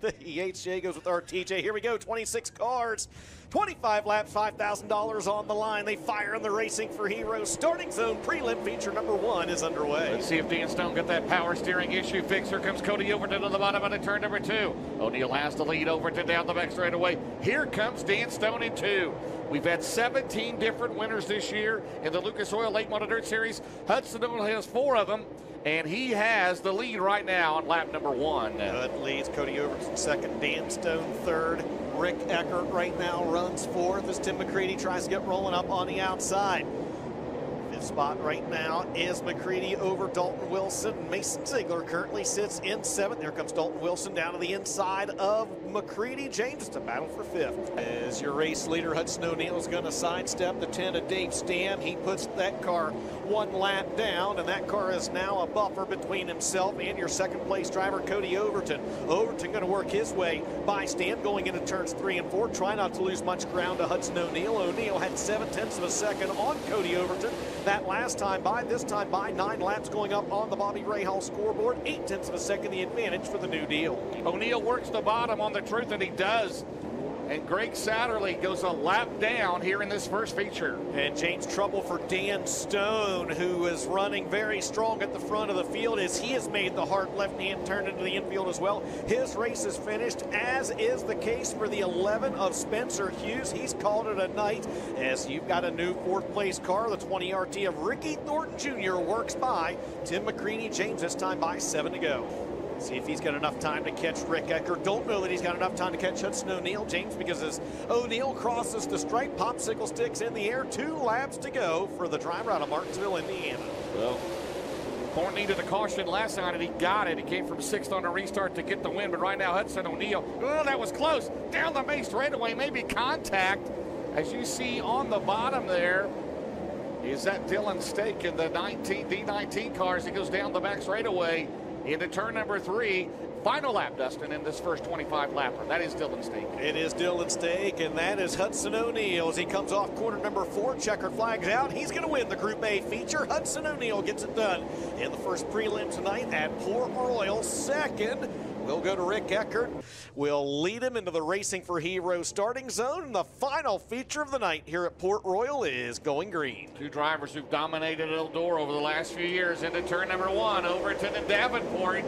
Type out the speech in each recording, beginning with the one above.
the EHJ goes with RTJ. Here we go, 26 cars, 25 laps, $5,000 on the line. They fire in the Racing for Heroes. Starting zone prelim feature number one is underway. Let's see if Dan Stone got that power steering issue fixed. Here comes Cody Overton on the bottom of the turn number two. O'Neal has the lead. Overton down the back straightaway. Here comes Dan Stone in two. We've had 17 different winners this year in the Lucas Oil Late Model Dirt Series. Hudson only has four of them, and he has the lead right now on lap number one. Good leads Cody Overton second, Dan Stone third. Rick Eckert right now runs fourth as Tim McCready tries to get rolling up on the outside. Fifth spot right now is McCready over Dalton Wilson. Mason Zeigler currently sits in seventh. There comes Dalton Wilson down to the inside of McCready. James, a battle for fifth. As your race leader, Hudson O'Neal is going to sidestep the 10 of Dave Stam. He puts that car one lap down, and that car is now a buffer between himself and your second place driver, Cody Overton. Overton going to work his way by Stam going into turns three and four. Try not to lose much ground to Hudson O'Neal. O'Neal had seven tenths of a second on Cody Overton that last time by. This time by nine laps going up on the Bobby Rahal scoreboard. Eight tenths of a second the advantage for the new deal. O'Neal works the bottom on the truth, and he does. And Greg Satterlee goes a lap down here in this first feature. And James trouble for Dan Stone, who is running very strong at the front of the field as he has made the hard left-hand turn into the infield as well. His race is finished, as is the case for the 11 of Spencer Hughes. He's called it a night as you've got a new fourth place car. The 20 RT of Ricky Thornton Jr. works by Tim McCready. James this time by seven to go. See if he's got enough time to catch Rick Eckert. Don't know that he's got enough time to catch Hudson O'Neal, James, because as O'Neal crosses the stripe, popsicle sticks in the air. Two laps to go for the driver out of Martinsville, Indiana. Well, Thornton needed a caution last night, and he got it. He came from sixth on a restart to get the win, but right now Hudson O'Neal, oh, that was close. Down the main straightaway, maybe contact. As you see on the bottom there, is that Dylan Stake in the 19 D19 cars. He goes down the back straightaway into turn number three. Final lap, Dustin, in this first 25 lapper. That is Dylan Stake. It is Dylan Stake, and that is Hudson O'Neal as he comes off corner number four. Checkered flags out. He's going to win the Group A feature. Hudson O'Neal gets it done in the first prelim tonight at Port Royal. Second, We'll go to Rick Eckert. We'll lead him into the Racing for Heroes starting zone. And the final feature of the night here at Port Royal is going green. Two drivers who've dominated Eldora over the last few years into turn number one, Overton and Davenport.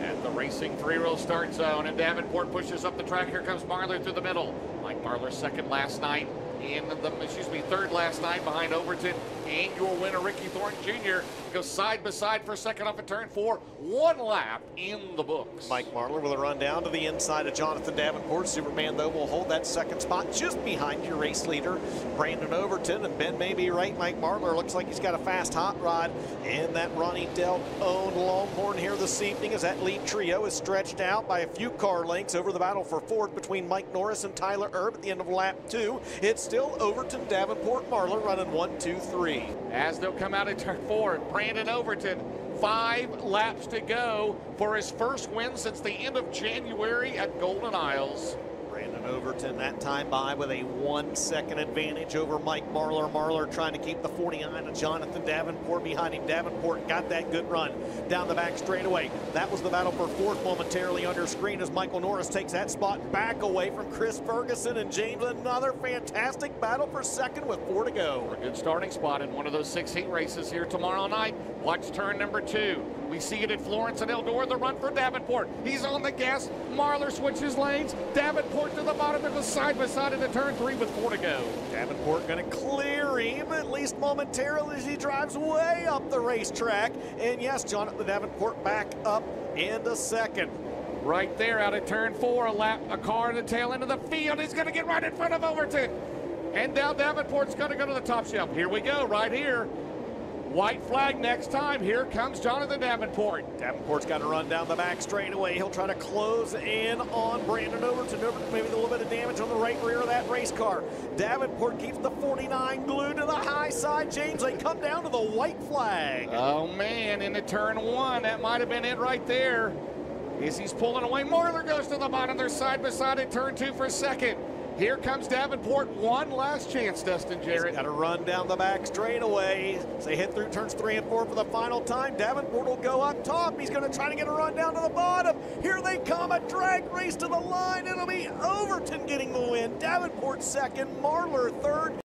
At the Racing three-row start zone, and Davenport pushes up the track. Here comes Marlar through the middle. Mike Marlar second last night in the, excuse me, third last night behind Overton and your winner, Ricky Thornton Jr. goes side by side for second off a turn four. One lap in the books. Mike Marlar with a run down to the inside of Jonathan Davenport. Superman, though, will hold that second spot just behind your race leader, Brandon Overton. And Ben may be right. Mike Marlar looks like he's got a fast hot rod in that Ronnie Delt owned Longhorn here this evening as that lead trio is stretched out by a few car lengths over the battle for fourth between Mike Norris and Tyler Erb at the end of lap two. It's still Overton, Davenport, Marlar running one, two, three. As they'll come out of turn four, Brandon Overton, five laps to go for his first win since the end of January at Golden Isles. Overton that time by with a one second advantage over Mike Marlar. Marlar trying to keep the 49 of Jonathan Davenport behind him. Davenport got that good run down the back straightaway. That was the battle for fourth momentarily under screen as Michael Norris takes that spot back away from Chris Ferguson and James. Another fantastic battle for second with four to go. A good starting spot in one of those six heat races here tomorrow night. Watch turn number two. We see it at Florence and Eldora, the run for Davenport. He's on the gas. Marlar switches lanes. Davenport to the bottom of the side by side into turn three with four to go. Davenport going to clear him, at least momentarily, as he drives way up the racetrack. And yes, Jonathan Davenport back up into second. Right there out of turn four, a lap, a car in the tail end of the field. He's going to get right in front of Overton. And now Davenport's going to go to the top shelf. Here we go, right here. White flag next time. Here comes Jonathan Davenport. Davenport's got to run down the back straightaway. He'll try to close in on Brandon Overton. Overton maybe a little bit of damage on the right rear of that race car. Davenport keeps the 49 glued to the high side. James, they come down to the white flag. Oh, man, into turn one. That might have been it right there. As he's pulling away, Marlar goes to the bottom. They're side by side at turn two for second. Here comes Davenport. One last chance, Dustin Jarrett. Got to run down the back straightaway. As they hit through turns three and four for the final time, Davenport will go up top. He's going to try to get a run down to the bottom. Here they come, a drag race to the line. It'll be Overton getting the win. Davenport second, Marlar third.